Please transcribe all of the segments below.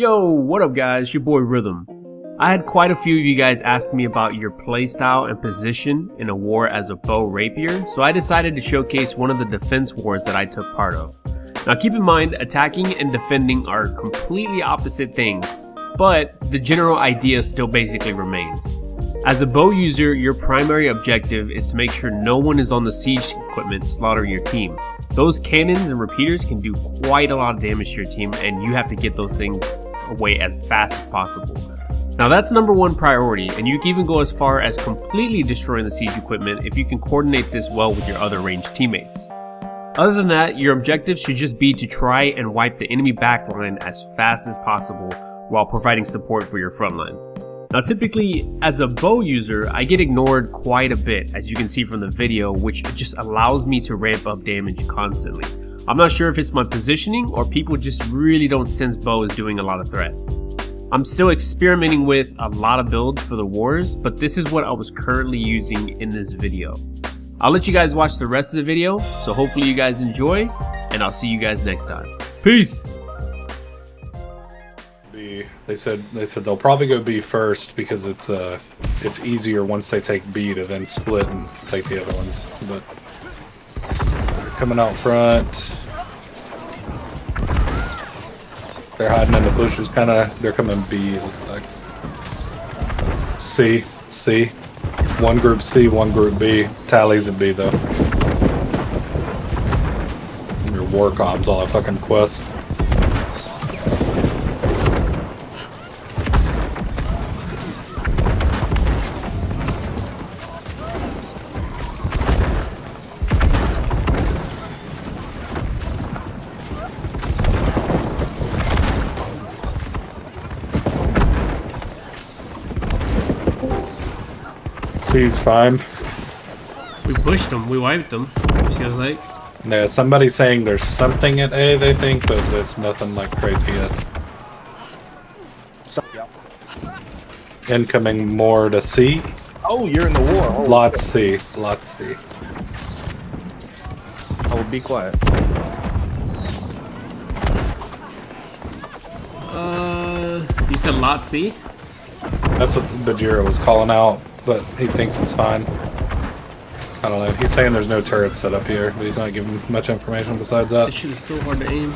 Yo, what up guys, your boy Rhythm. I had quite a few of you guys ask me about your playstyle and position in a war as a bow rapier, so I decided to showcase one of the defense wars that I took part of. Now keep in mind, attacking and defending are completely opposite things, but the general idea still basically remains. As a bow user, your primary objective is to make sure no one is on the siege equipment slaughtering your team. Those cannons and repeaters can do quite a lot of damage to your team and you have to get those things away as fast as possible. Now that's number one priority and you can even go as far as completely destroying the siege equipment if you can coordinate this well with your other ranged teammates. Other than that, your objective should just be to try and wipe the enemy backline as fast as possible while providing support for your frontline. Now typically, as a bow user, I get ignored quite a bit, as you can see from the video, which just allows me to ramp up damage constantly. I'm not sure if it's my positioning or people just really don't sense bow as doing a lot of threat. I'm still experimenting with a lot of builds for the wars, but this is what I was currently using in this video. I'll let you guys watch the rest of the video, so hopefully you guys enjoy, and I'll see you guys next time. Peace! They said they said they'll probably go B first because it's uh it's easier once they take B to then split and take the other ones. But coming out front. They're hiding in the bushes, kind of. They're coming B. It looks like. C, C. One group C, one group B. Tallies at B though. Your war comms all a fucking quest. C's fine. We pushed them, we wiped them, feels like. Yeah, somebody's saying there's something at A, they think, but there's nothing like crazy yet. So, yep. Incoming more to C. Oh, you're in the war. Oh, Lot C. Lot C. I will be quiet. Uh, you said lot C? That's what Bajira was calling out, but he thinks it's fine. I don't know. He's saying there's no turrets set up here, but he's not giving much information besides that. This that. shit is so hard to aim.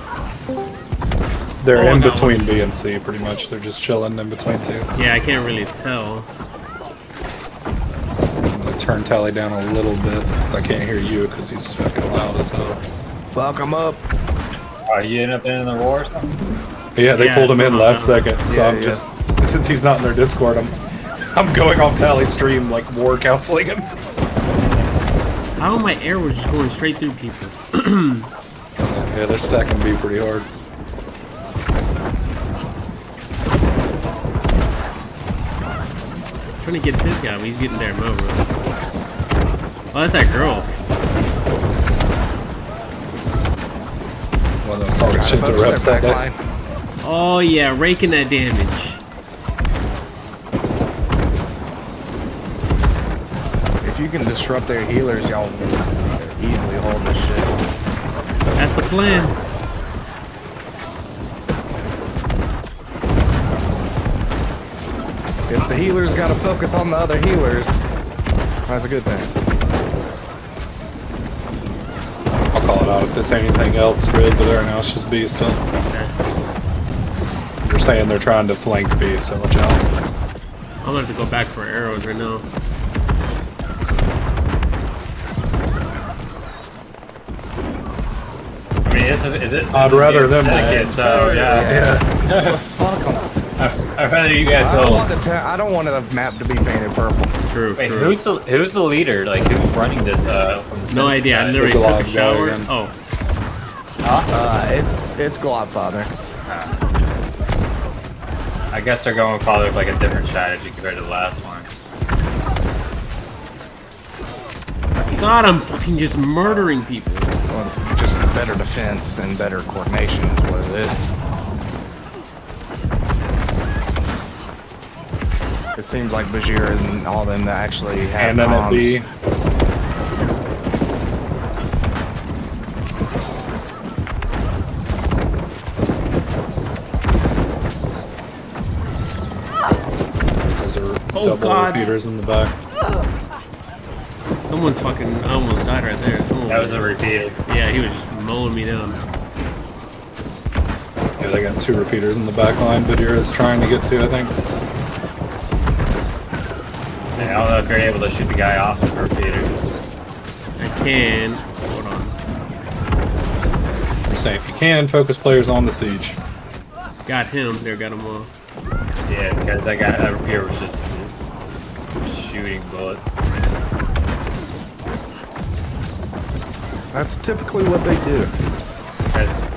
They're Oh, in between one. B and C, pretty much. They're just chilling in between two. Yeah, I can't really tell. I'm gonna turn Tally down a little bit, because I can't hear you, because he's fucking loud as hell. Fuck, I'm up. Are you ended up in the war or something? Yeah, they Yeah, pulled him in last second, so Yeah, I'm yeah. just since he's not in their Discord, I'm I'm going off Tally stream like war counseling him. How my arrows just going straight through people? Yeah, they're stacking B pretty hard. trying to get this guy, but he's getting there over. Oh, that's that girl. One of those talking shit to reps that that day. Oh yeah, raking that damage. You can disrupt their healers, y'all easily hold this shit. That's the plan. If the healers gotta focus on the other healers, that's a good thing. I'll call it out if this ain't anything else red, but right now it's just B still. They're saying they're trying to flank B, so watch out. I'm gonna have to go back for arrows right now. Is, is it? I'd rather them Second, not. so yeah. Yeah. Fuck 'em. I- I'd rather you guys I don't want the I don't want the map to be painted purple. True, Wait, true. who's the who's the leader? Like, who's running this? Uh, from the no Senate idea. I side? literally The took a shower. again. Oh, Uh, it's it's Globfather. I guess they're going probably with like a different strategy compared to the last one. God, I'm fucking just murdering people better defense and better coordination is what it is. It seems like Bajir and all them that actually have and comms. Oh, double God. repeaters in the back. Someone's fucking I almost died right there. Someone That was a repeated. Yeah, he was just mowing me down. Yeah, they got two repeaters in the back line. Vidura is trying to get to, I think. And I don't know if you're able to shoot the guy off with a repeater. I can. Hold on. I'm saying if you can, focus players on the siege. Got him. There, got him all. Yeah, because that guy that repeater was just shooting bullets. That's typically what they do.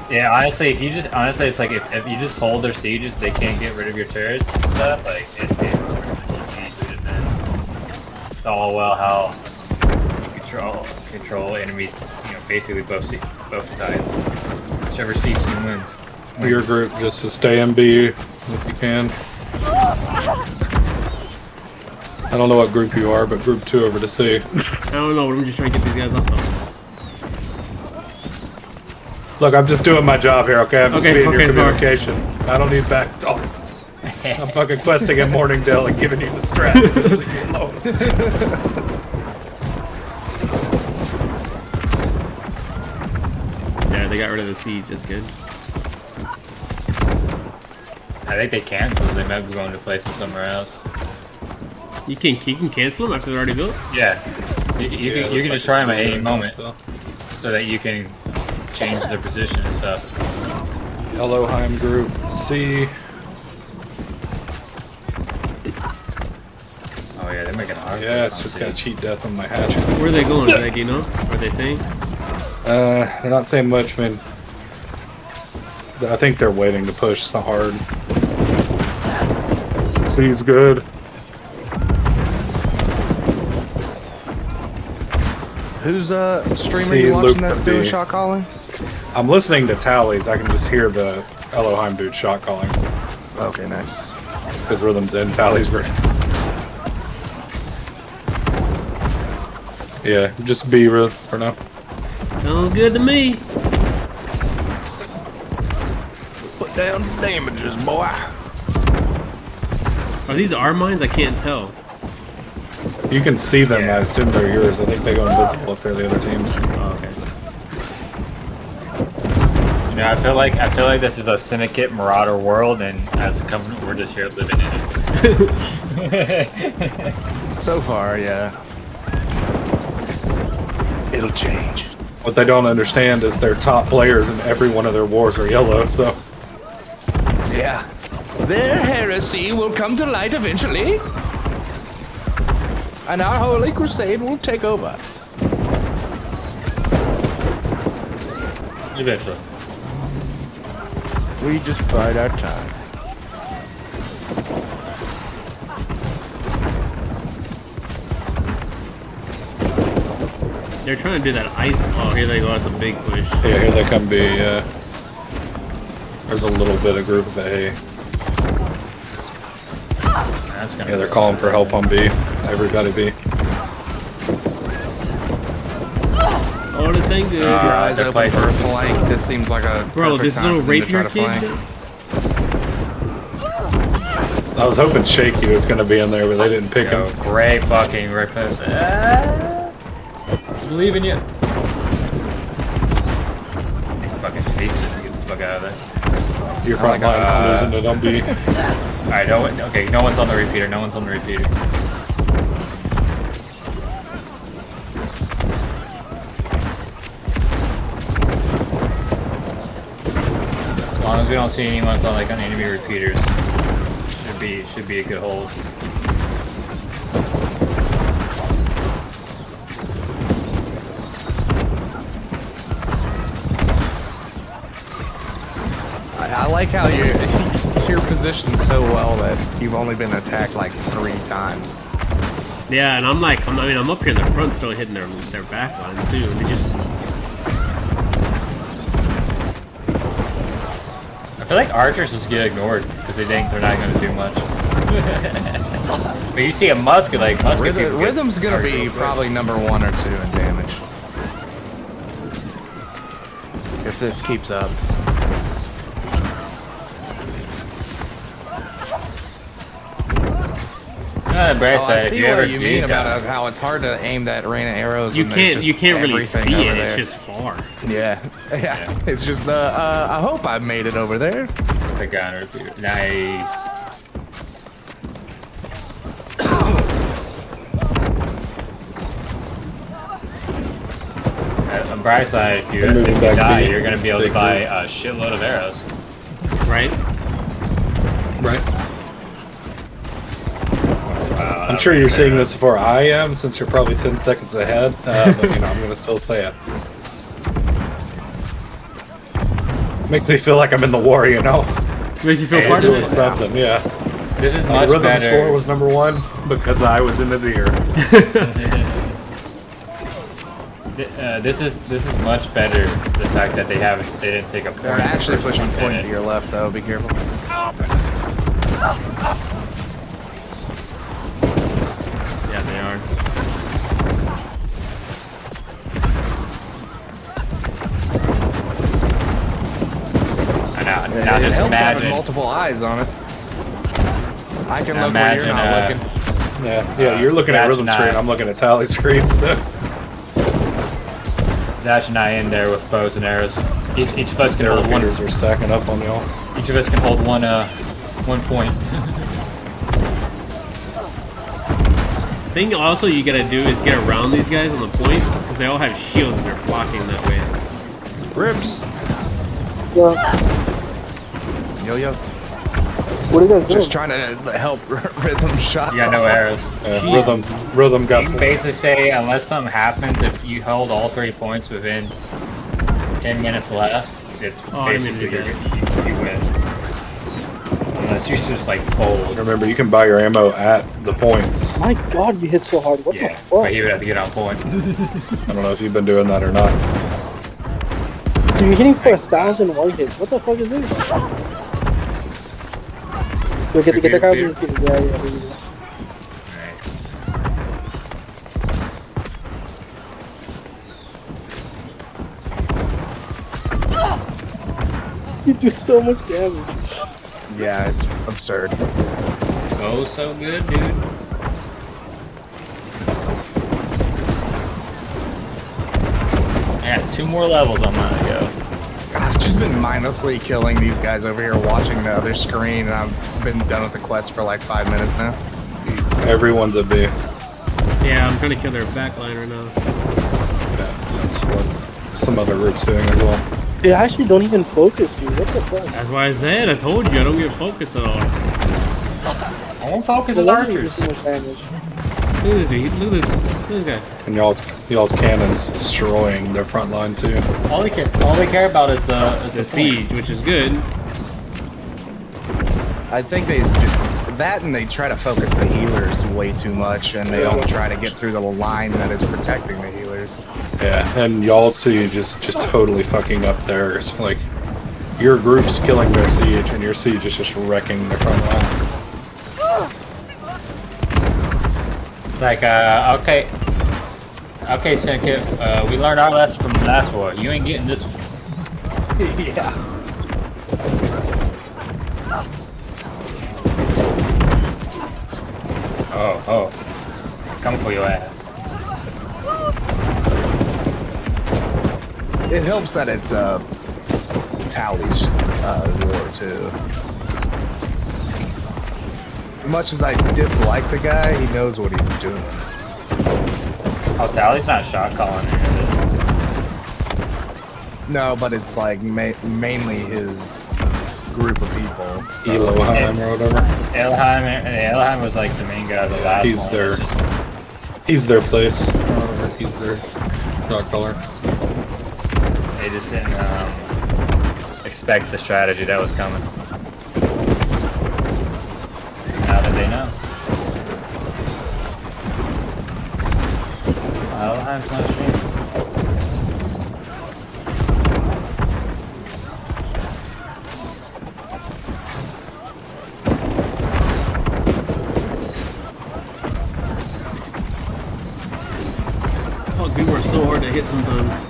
Yeah, honestly, if you just honestly, it's like if, if you just hold their sieges, they can't get rid of your turrets and stuff. Like it's game over. You easily defend. It's all well how you control control enemies. You know, basically both both sides. Whichever siege team wins. Your group just to stay in B if you can. I don't know what group you are, but group two over to C. I don't know, but I'm just trying to get these guys off though. Look, I'm just doing my job here, okay? I'm just Okay, being okay, your sorry. communication. I don't need back talk. I'm fucking questing at Mourningdale and giving you the strats. Leave me alone. Yeah, they got rid of the siege. That's good. I think they canceled. They might be going to place them somewhere else. You can you can cancel them after they're already built. Yeah, you, you Yeah, can you can like just try them at any moment stuff. so that you can change their position and stuff. Elohim group C. Oh yeah, they're making a hard. Yeah, it's just got cheat death on my hatchet. Where are they going? Greg, do you know? What are they saying? Uh, they're not saying much, man. I think they're waiting to push so hard. C's good. Who's uh streamer See, you watching Luke that's doing shot calling? I'm listening to tallies. I can just hear the Elohim dude shot calling Okay, nice. because rhythm's in tallies group. Yeah, just B Ryth for now. Sounds good to me. Put down the damages, boy. Are these our mines? I can't tell. You can see them. Yeah. I assume they're yours. I think they go invisible if they're the other teams. Oh, Okay. You know, I feel like I feel like this is a syndicate marauder world, and as a company, we're just here living in it. So far, yeah. It'll change. What they don't understand is their top players in every one of their wars are yellow. So Yeah. Their heresy will come to light eventually. And our holy crusade will take over. Eventually. We just bide our time. They're trying to do that ice. Oh, here they go. That's a big push. yeah, here they come B. Yeah. There's a little bit of group of A. That's Yeah, they're calling for help on B. Everybody B. Oh, this ain't good. Your Uh, eyes open playing- for a flank. This seems like a Bro, this time little for them to try rapier kid. I was hoping Shaky was going to be in there, but they didn't pick Yo, him. great fucking reckless. Ah, believe in you. Fucking haste it to get the fuck out of there. Your front like, line's uh, losing it on B. Alright, no one, okay, no one's on the repeater, no one's on the repeater. We don't see anyone on like on enemy repeaters, should be should be a good hold. I, I like how you're you're positioned so well that you've only been attacked like three times. Yeah, and I'm like, I'm, I mean, I'm up here in the front, still hitting their their back lines too. They just feel like archers just get ignored because they think they're not going to do much. but you see a musket like musket Rhythm, get rhythm's gonna be probably number one or two in damage. If this keeps up. On the bright Oh, I see you what ever you mean about die- uh, how it's hard to aim that rain of arrows. You can't you can't really see it. over It's just far. yeah. yeah, It's just uh, uh, I hope I made it over there. the gunner, dude. Nice. Uh, On bright side, if you, I'm if you die, B. you're gonna be able to buy group. a shitload of arrows. Right? Right. Wow, I'm sure you're seeing this before I am, since you're probably 10 seconds ahead. Uh, but you know, I'm gonna still say it. Makes me feel like I'm in the war, you know. Makes you feel Hey, part this of is it. Something, yeah. This is My rhythm better. score was number one because I was in his ear. Uh, this is this is much better. The fact that they haven't they didn't take a point. They're actually pushing point to your left, though. Be careful. Yeah, having multiple eyes on it. I can look Imagine, where you're not uh, looking. Yeah, yeah. You're Uh, looking at rhythm and screen. I- I'm looking at tally screen. So. Zash and I in there with bows and arrows. Each, each of us can Their hold one. are stacking up on y'all. Each of us can hold one uh one point. thing also you gotta do is get around these guys on the point because they all have shields and they're blocking that way. Rips. Well, Yo yo. what are you guys doing? Just trying to help rhythm shot. You got no arrows. Uh, Jeez. rhythm, rhythm got. You can basically say unless something happens, if you hold all three points within ten minutes left, it's Oh, basically you, to you, you win. Unless you just like fold. Remember, you can buy your ammo at the points. My God, you hit so hard. What the Yeah, fuck? but he would have to get on point. I don't know if you've been doing that or not. You're hitting for a thousand one hits. What the fuck is this? Yo, get, the get the guy Beer, with yeah, yeah, you go. You do so much damage. Yeah, it's absurd. Oh, so good, dude. I got two more levels on mine to go. I've just been mindlessly killing these guys over here, watching the other screen, and I've been done with the quest for like five minutes now. Everyone's a B. Yeah, I'm trying to kill their backline right now. Yeah, that's what some other groups doing as well. They actually don't even focus you. What the fuck? That's why I said I told you I don't get focused at all. I won't focus No as wonder you do archers. So much damage. Look at this dude. Look at this. Look at this guy. And y'all's y'all's cannons destroying their front line too. All they care, all they care about is the is The the, siege, which is good. I think they that and they try to focus the healers way too much, and they don't try to get through the line that is protecting the healers. Yeah, and y'all see just just totally fucking up theirs. Like your group's killing their siege, and your siege is just wrecking their front line. It's like, uh, okay, okay, Syndicate, uh, we learned our lesson from the last war. You ain't getting this. one. yeah. Oh, oh, come for your ass. It helps that it's uh, Tally's uh, war too. Much as I dislike the guy, he knows what he's doing. Oh, Tally's not shot calling or. No, but it's like ma- mainly his group of people. so- Elohim or whatever. Elheim, Elheim was like the main guy of the last He's one. their It's just- he's their place. or. He's their dog color. They just didn't um, expect the strategy that was coming. forget sometimes.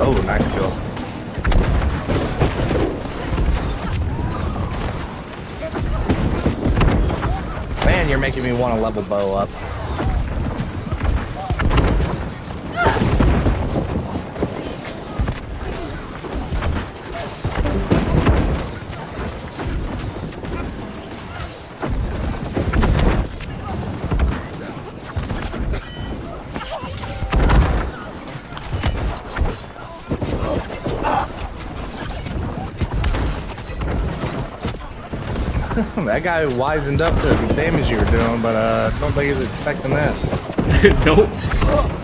Oh, nice kill. Man, you're making me want to level bow up. That guy wisened up to the damage you were doing, but uh, I don't think he's expecting that. nope.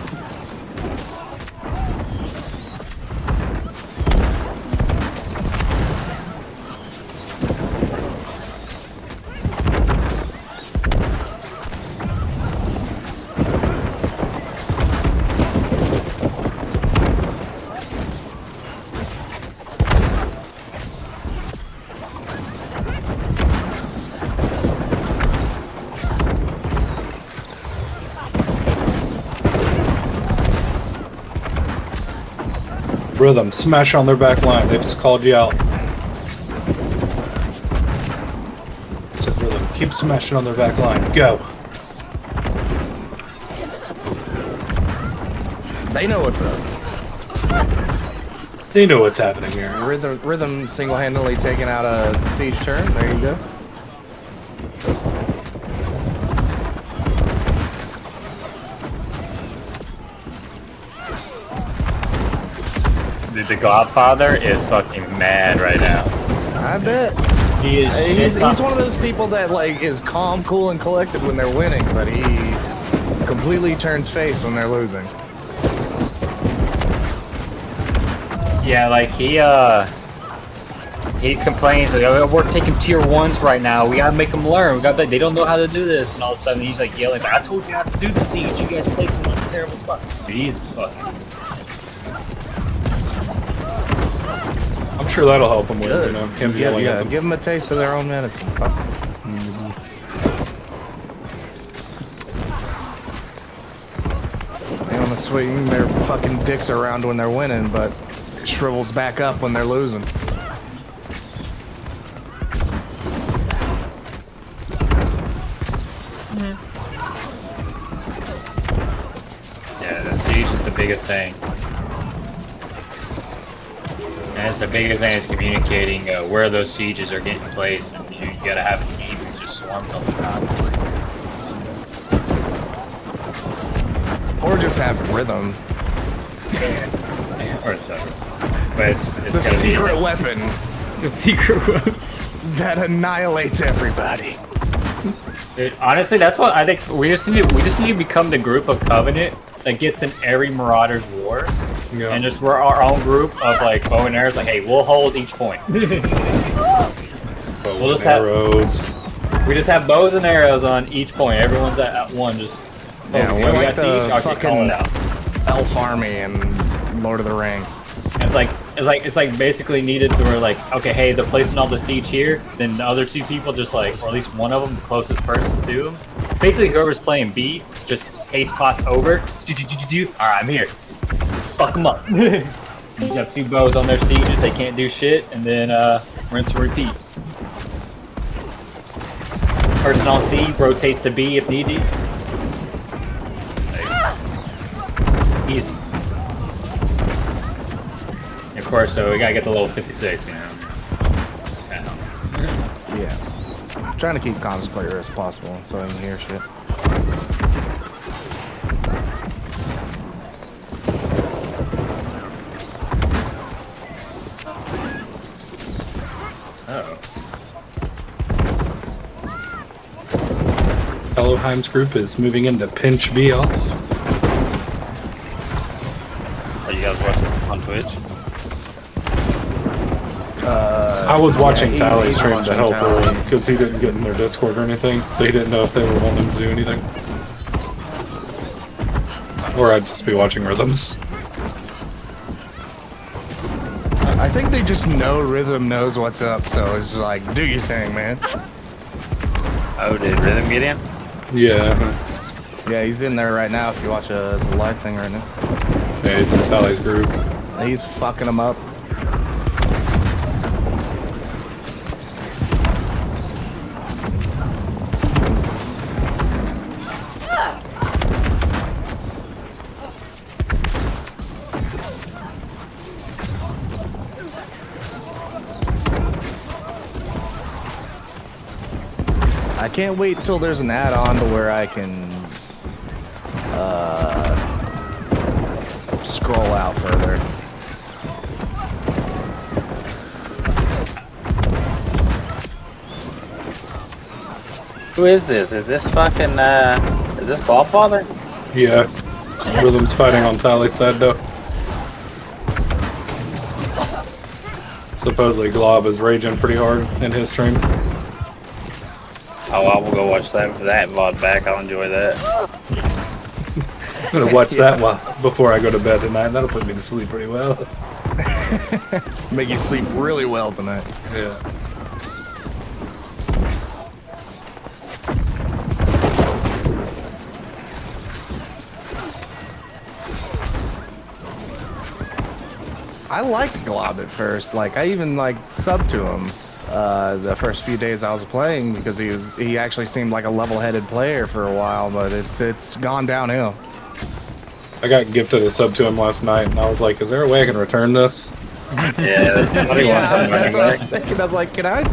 Smash on their back line. They just called you out. Said Rhythm, keep smashing on their back line. Go. They know what's up. They know what's happening here. Rhythm, rhythm single-handedly taking out a siege turn. There you go. The Godfather is fucking mad right now. I bet. He is. He's, he's one of those people that like is calm, cool, and collected when they're winning, but he completely turns face when they're losing. Yeah, like he uh. He's complaining, he's like, oh, we're taking tier ones right now. We gotta make them learn. We got they don't know how to do this, and all of a sudden he's like yelling, I told you how to do the siege. You guys placed them on a terrible spot. Dude, he's fucking. I'm sure that'll help him with, Good. you know, him yeah, yeah. them. Give them a taste of their own medicine. Fuck 'em. They on the swing their fucking dicks around when they're winning, but shrivels back up when they're losing. Mm-hmm. Yeah, the siege is the biggest thing. And it's the biggest thing is communicating uh, where those sieges are getting placed. And you gotta have a team who just swarms on them constantly. Or just have rhythm. or so. But it's, it's The secret be, weapon The secret weapon. that annihilates everybody. Dude, honestly, that's what I think. We just need to, we just need to become the group of Covenant that gets in every Marauder's war, Yeah. and just we're our own group of like bow and arrows. Like, hey, we'll hold each point. Bow we'll and just have- arrows. we just have bows and arrows on each point. Everyone's at, at one. Just Yeah, oh, we're you we like got the siege, okay, call fucking- out. Elf army and Lord of the Rings. It's like it's like it's like basically needed to where like okay, hey, they're placing all the siege here. Then the other two people just like, or at least one of them, the closest person to them. Basically, whoever's playing B just haste spots over. Do-do-do-do-do. All right, I'm here. Fuck them up. you have two bows on their sieges. They can't do shit, and then uh, rinse and repeat. Person on C rotates to B if needed. Like, easy. Of course, though, we gotta get the level 56, you know. Yeah. Yeah. trying to keep comms clear as possible so I can hear shit. Elohim's group is moving into pinch B off. Are you guys watching on Twitch? Uh, I was watching he- Tally he's stream to help Tally. early because he didn't get in their Discord or anything, so he didn't know if they were wanting him to do anything. Or I'd just be watching rhythms. I think they just know Rhythm knows what's up, so it's just like, do your thing, man. Oh, did Rhythm get in? Yeah, Yeah, he's in there right now if you watch uh, the live thing right now. yeah he's in Tally's group. He's fucking them up. I can't wait until there's an add-on to where I can uh, scroll out further. Who is this? Is this fucking, uh, is this Godfather? Yeah. Rhythm's fighting on Tally's side though. Supposedly Glob is raging pretty hard in his stream. Oh, I will go watch that that VOD back. I'll enjoy that. I'm gonna watch that while before I go to bed tonight. That'll put me to sleep pretty well. Make you sleep really well tonight. Yeah. I liked Glob at first. Like I even like subbed to him uh, the first few days I was playing because he was he actually seemed like a level-headed player for a while, but it's it's gone downhill. I got gifted a sub to him last night, and I was like, "Is there a way I can return this?" Yeah, that's what he Yeah, wants. that's what I was thinking. I was like, can I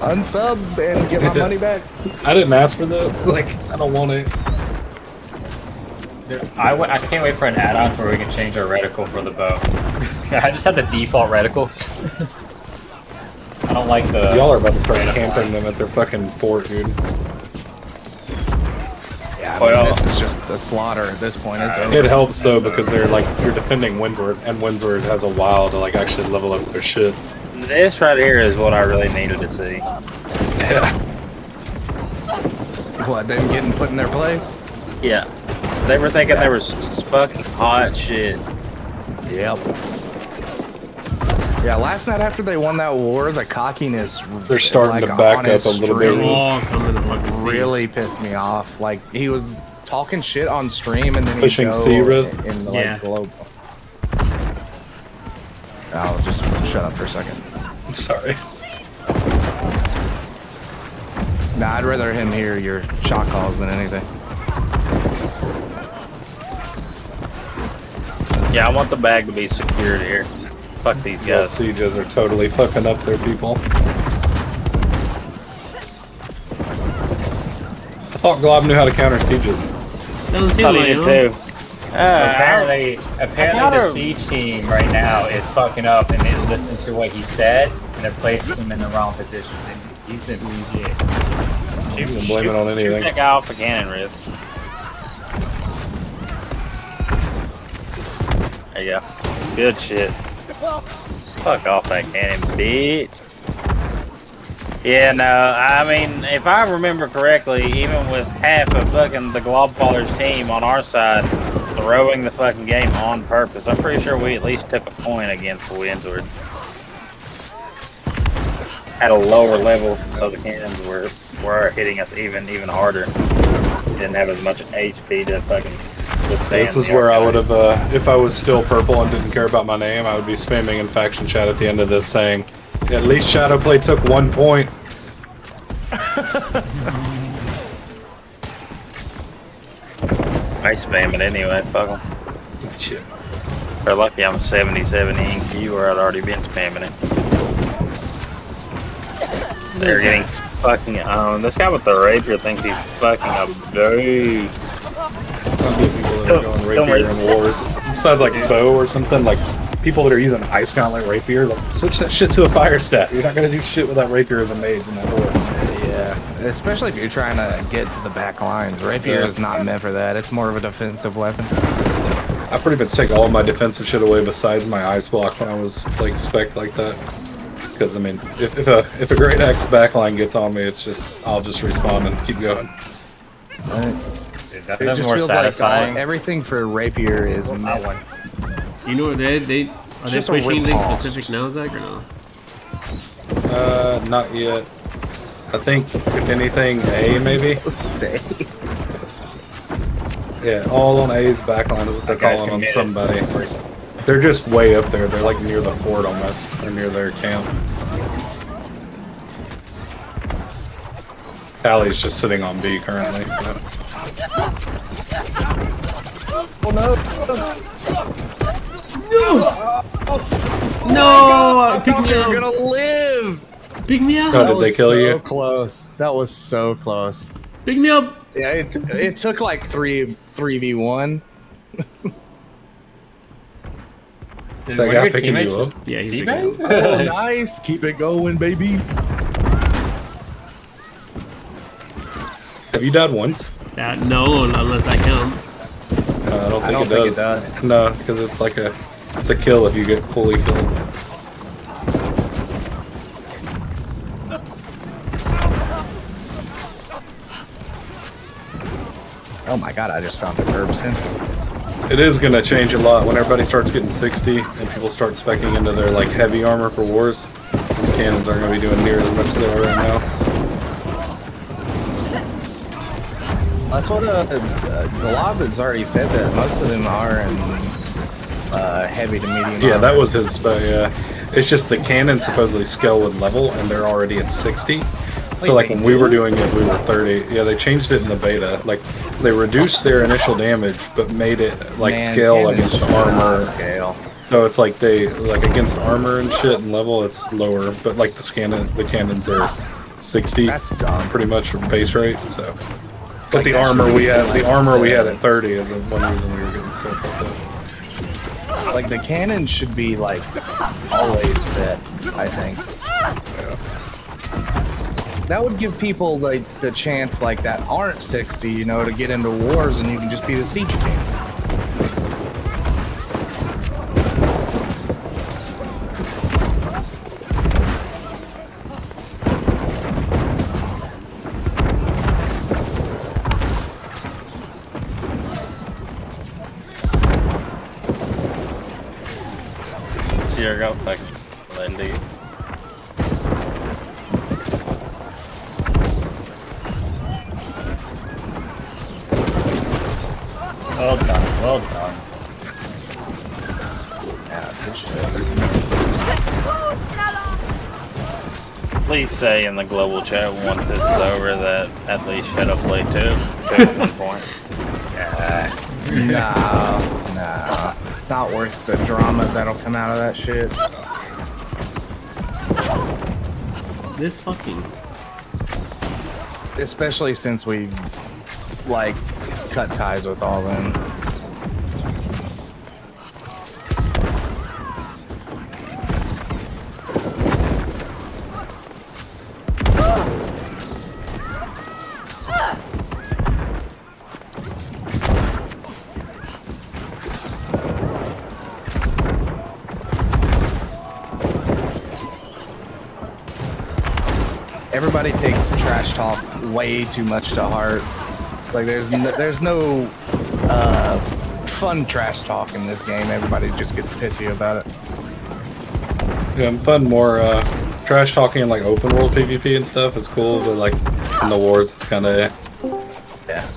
unsub and get my money back? I didn't ask for this. Like, I don't want it. Dude, I, w- I can't wait for an add-on where we can change our reticle for the bow. I just have the default reticle. I don't like the. Y'all are about to start camping them at their fucking fort, dude. Yeah, I Well- mean, this is just a slaughter at this point. It's over. It helps though uh, because they're like you're defending Windsward, and Windsward has a while to like actually level up their shit. This right here is what I really needed to see. Yeah. What, them getting put in their place? Yeah. They were thinking there was fucking hot shit. Yep. Yeah, last night after they won that war, the cockiness They're starting like, to back on up a little bit. stream oh, all coming to fucking see. Really pissed me off. Like he was talking shit on stream and then Pushing he'd go C, Riv? in the like Yeah. global. I'll just shut up for a second. I'm sorry. Nah, I'd rather him hear your shot calls than anything. Yeah, I want the bag to be secured here. Fuck these Yeah, guys. sieges are totally fucking up their people. I thought Glob knew how to counter sieges. Doesn't seem like it. too. Uh, Apparently, apparently the gotta- siege team right now is fucking up, and they listened to what he said, and they placed him in the wrong position. and he's been blue jigs. You can blame it on Shoot anything. that guy off the cannon, Riv. There you go. Good shit. Fuck off that cannon, bitch. Yeah, no, I mean, if I remember correctly, even with half of fucking the Globfather's team on our side throwing the fucking game on purpose, I'm pretty sure we at least took a point against Windsward. At a lower level, so the cannons were were hitting us even even harder. Didn't have as much HP to fucking. This is where I would have, uh, if I was still purple and didn't care about my name, I would be spamming in faction chat at the end of this saying, at least Shadowplay took one point. I spam it anyway, fuck 'em. Shit. They're lucky I'm 77 ink you or I'd already been spamming it. They're getting fucking owned. This guy with the rapier thinks he's fucking a dude. Some people that are oh, Don't- going don't rapier worry. in wars. Besides like bow or something, like people that are using ice gauntlet rapier, like switch that shit to a fire staff. You're not gonna do shit with that rapier as a mage in that war. Yeah, especially if you're trying to get to the back lines. Rapier Yeah. is not meant for that. It's more of a defensive weapon. I pretty much take all my defensive shit away besides my ice block when I was like spec like that. Because I mean, if, if a if a great axe backline gets on me, it's just I'll just respawn and keep going. Dude, that, It just more feels like satisfying. all, everything for rapier is that one. You know what they they are they just pushing anything ripoff. specific now, Zach, or no? Uh, not yet. I think if anything, A maybe. Stay. Yeah, all on A's backline is what they're calling on committed. somebody. They're just way up there. They're like near the fort almost. They're near their camp. Allie's just sitting on B currently. so- Oh no, no no no You're gonna live. Pick me up. Oh, That did they was kill so you? close. That was so close. Pick me up. Yeah, it, it took like three three v one. Did That one of guy picking you up? just Yeah, he's teabag? picking Oh, nice. Keep it going, baby. Have you died once? That no, unless that counts. Uh, I don't think, I don't it, think it does. does. No, because it's like a it's a kill if you get fully killed. Oh my god, I just found a Burbson. It is gonna change a lot when everybody starts getting 60 and people start specking into their like heavy armor for wars. These cannons aren't gonna be doing near as much as they are right now. That's what uh, uh has already said that most of them are in uh, heavy to medium. Yeah, armor. that was his. Yeah, it's just the cannons supposedly scale with level, and they're already at 60. So like when we were doing it, we were 30. Yeah, they changed it in the beta. Like they reduced their initial damage, but made it like Man, scale against armor. Scale. So it's like they like against armor and shit and level, it's lower. But like the cannon, the cannons are 60 That's dumb. pretty much base rate. So, but the armor we had, the armor we had at 30 is one reason we were getting so fucked up. Like the cannon should be like always set. I think. That would give people like the chance like that aren't 60, you know, to get into wars and you can just be the siege king. Say in the global chat once this is over that at least Shadow Play 2 at one point. No, no. It's not worth the drama that'll come out of that shit. This fucking. Especially since we like cut ties with all them. Talk way too much to heart. Like there's no, there's no uh, fun trash talk in this game. Everybody just gets pissy about it. Yeah, I'm fun more uh, trash talking in like open world PvP and stuff is cool, but like in the wars, it's kind of Yeah.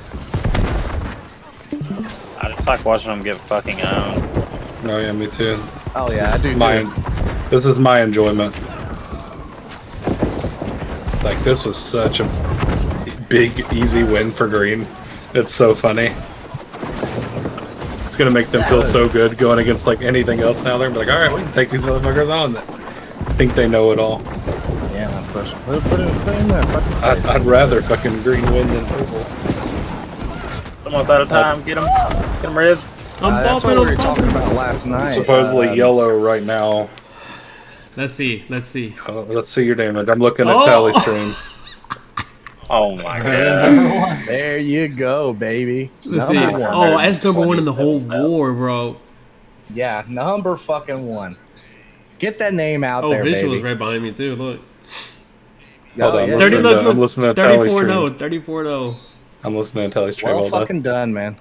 I just like watching them get fucking owned. no, yeah, me too. Oh This yeah, I is do my, too. This is my enjoyment. Like this was such a big, easy win for Green. It's so funny. It's gonna make them feel so good going against like anything else now. They're gonna be like, all right, we can take these motherfuckers on. That think they know it all. Yeah, push. Put, put, it, put it in that fucking I'd. I'd rather fucking Green win than purple. Almost out of time. Get them. Get them red. I'm Uh, that's what we were talking about last night. Supposedly Um, yellow right now. Let's see. Let's see. Uh, let's see your damage. I'm looking at Oh! tally stream. Oh my god. There you go, baby. Let's see. Number one. Oh, S number one in the whole war, bro. Yeah, number fucking one. Get that name out Oh, there, visual is baby. right behind me too. Look. Hold on, yeah. listen 30 to- look, look, I'm listening to tally 34 stream. 34 no. I'm listening to tally stream Well all day. fucking done, man.